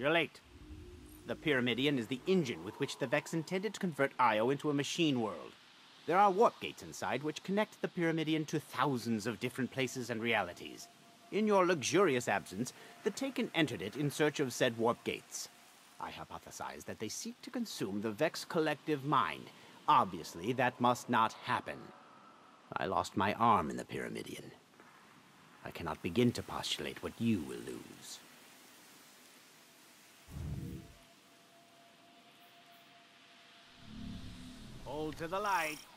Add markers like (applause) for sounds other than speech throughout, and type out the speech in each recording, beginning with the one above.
You're late. The Pyramidion is the engine with which the Vex intended to convert Io into a machine world. There are warp gates inside which connect the Pyramidion to thousands of different places and realities. In your luxurious absence, the Taken entered it in search of said warp gates. I hypothesize that they seek to consume the Vex collective mind. Obviously, that must not happen. I lost my arm in the Pyramidion. I cannot begin to postulate what you will lose. Hold to the light.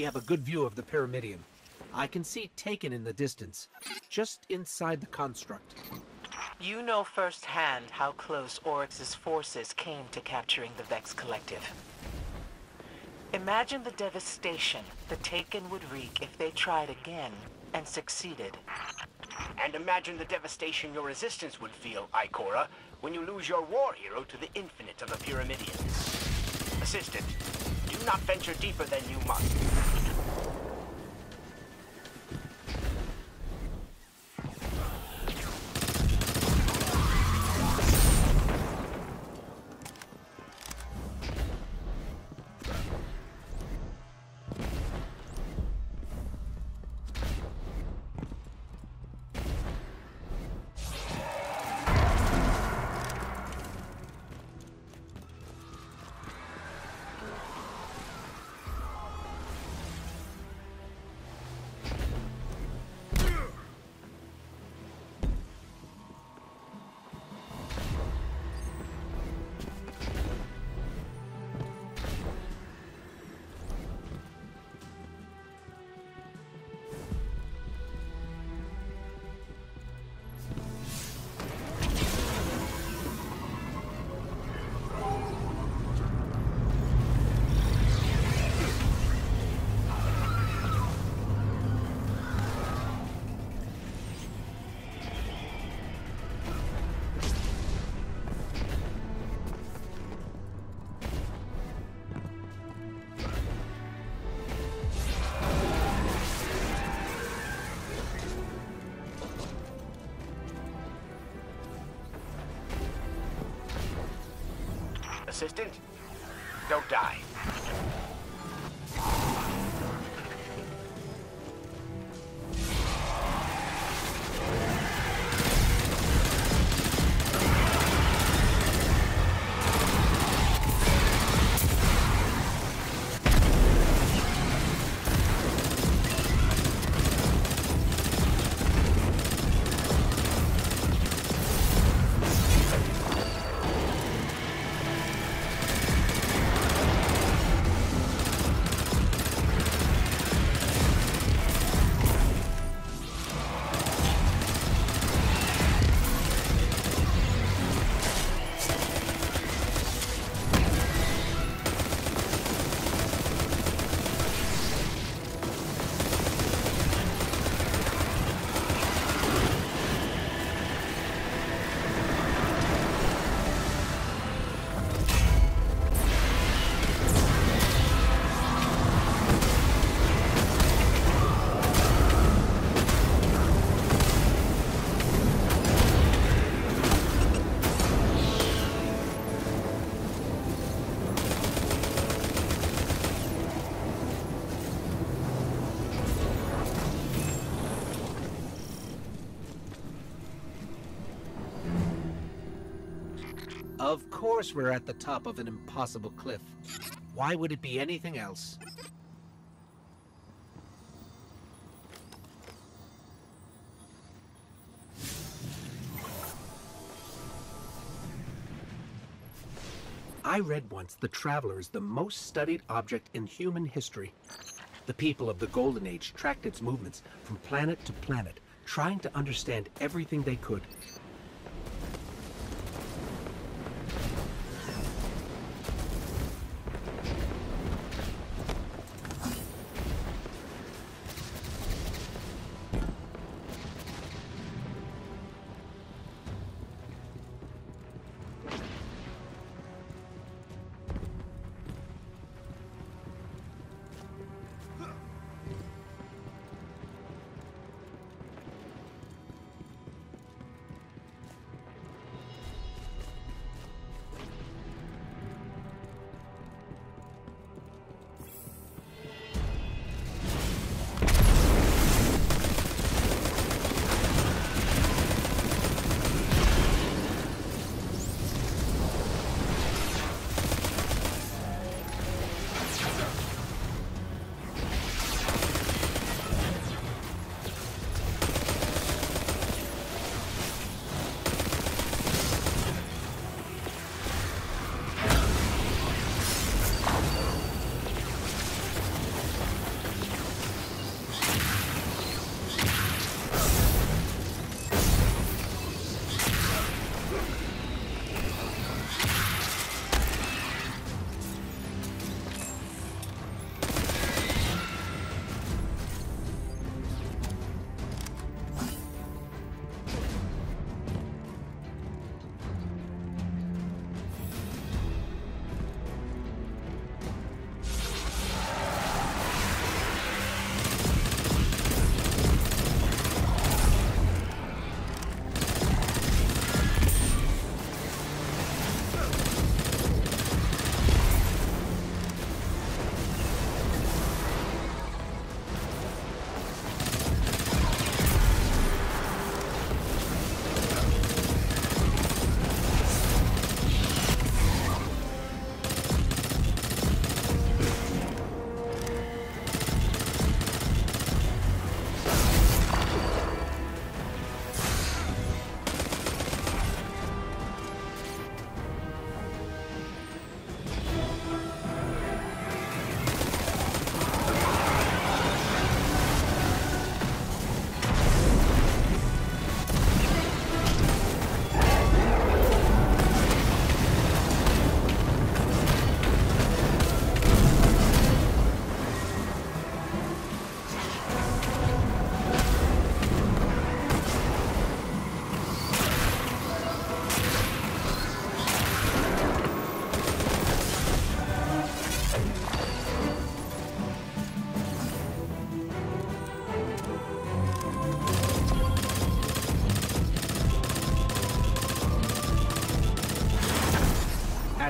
We have a good view of the Pyramidion. I can see Taken in the distance, just inside the construct. You know firsthand how close Oryx's forces came to capturing the Vex Collective. Imagine the devastation the Taken would wreak if they tried again and succeeded. And imagine the devastation your resistance would feel, Ikora, when you lose your war hero to the infinite of the Pyramidion. Assistant, do not venture deeper than you must. Assistant, don't die. Of course we're at the top of an impossible cliff. Why would it be anything else? I read once the Traveler is the most studied object in human history. The people of the Golden Age tracked its movements from planet to planet, trying to understand everything they could.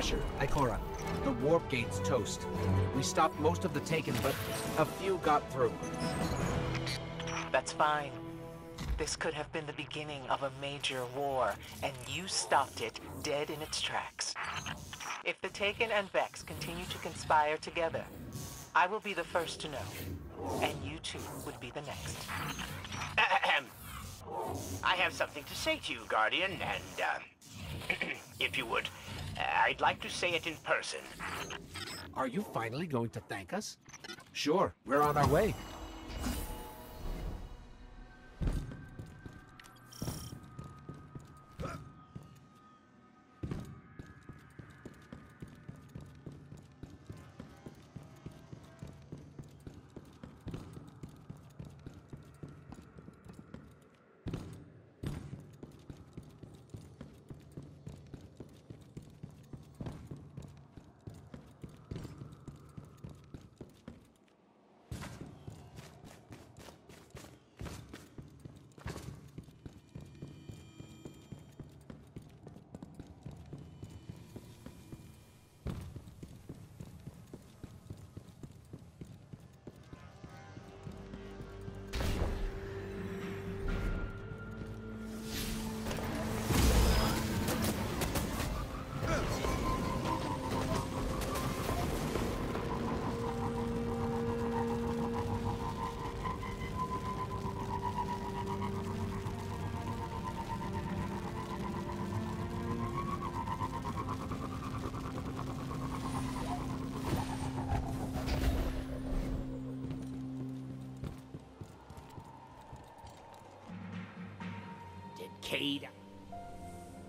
Asher, Ikora, the warp gate's toast. We stopped most of the Taken, but a few got through. That's fine. This could have been the beginning of a major war, and you stopped it dead in its tracks. If the Taken and Vex continue to conspire together, I will be the first to know, and you too would be the next. Ahem. I have something to say to you, Guardian, and, uh, (clears throat) if you would, Uh, I'd like to say it in person. Are you finally going to thank us? Sure, we're on our way.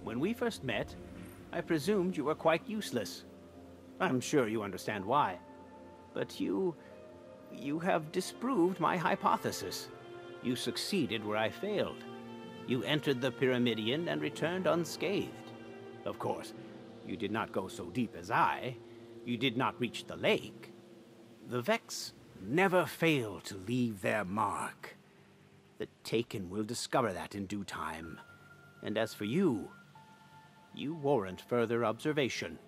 When we first met, I presumed you were quite useless. I'm sure you understand why. But you... you have disproved my hypothesis. You succeeded where I failed. You entered the Pyramidion and returned unscathed. Of course, you did not go so deep as I. You did not reach the lake. The Vex never fail to leave their mark. The Taken will discover that in due time. And as for you, you warrant further observation.